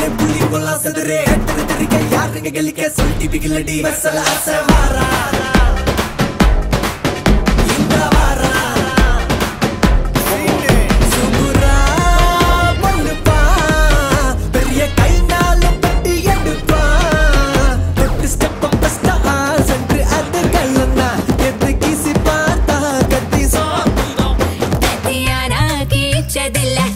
புள்ளே புள்ளி கொல்லா செதறே கட்டுற தெரிக்க யாருங்க கெலிக்க சொல்லி பிகிலடி வசல அசவாரா दिल